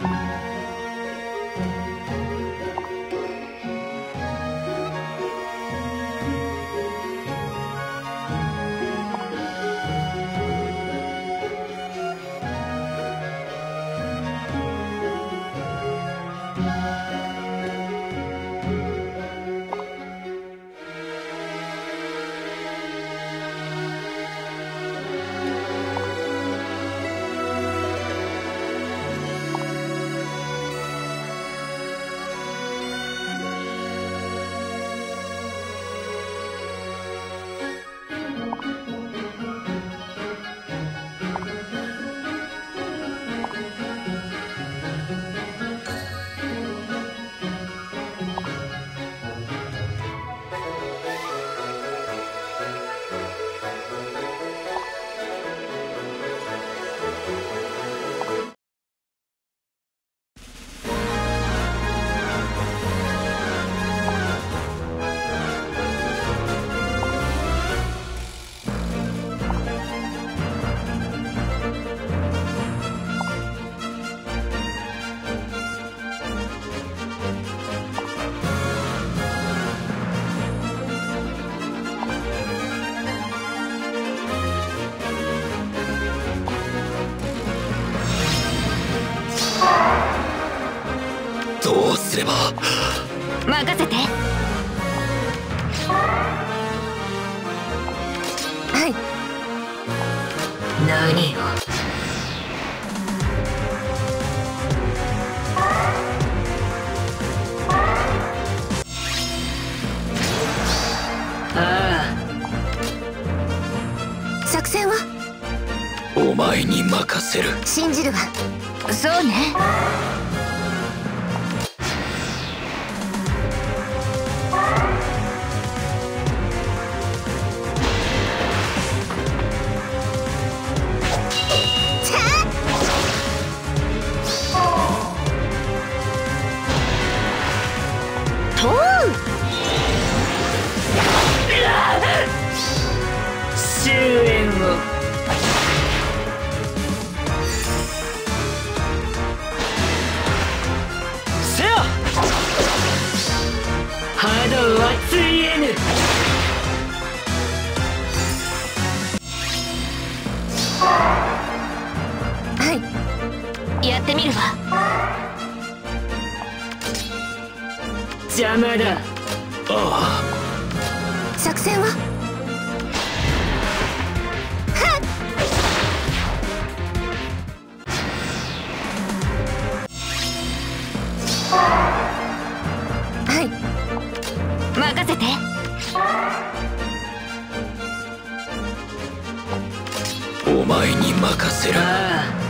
うん。せば。任せて。はい。何を。ああ。作戦は？お前に任せる。信じるわ。そうねと終焉をせや波動はついえぬはい。やってみるわ。邪魔だ。あ作戦は？はい。任せて。あお前に任せる。ああ